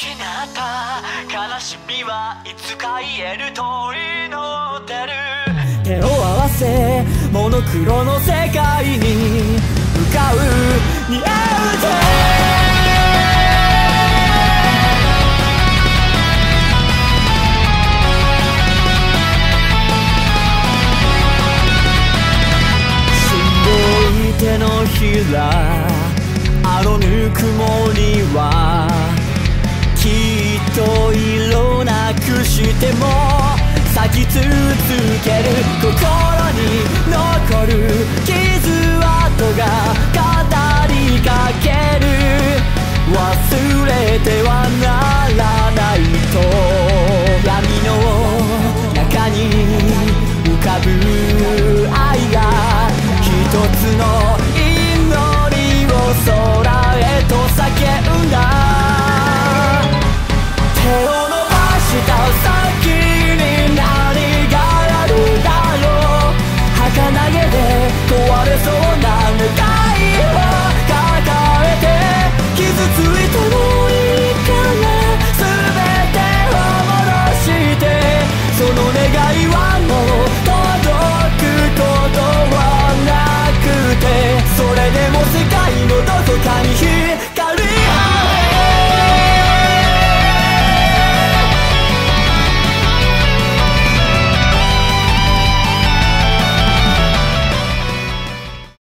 失った。悲しみはいつか癒えると祈ってる。手を合わせモノクロの世界に向かう。似合うぜ。手のひらあのぬくもりても咲き続ける心に残る傷跡が語りかける。忘れてはならないと闇の中に浮かぶ。げで壊れそうな願い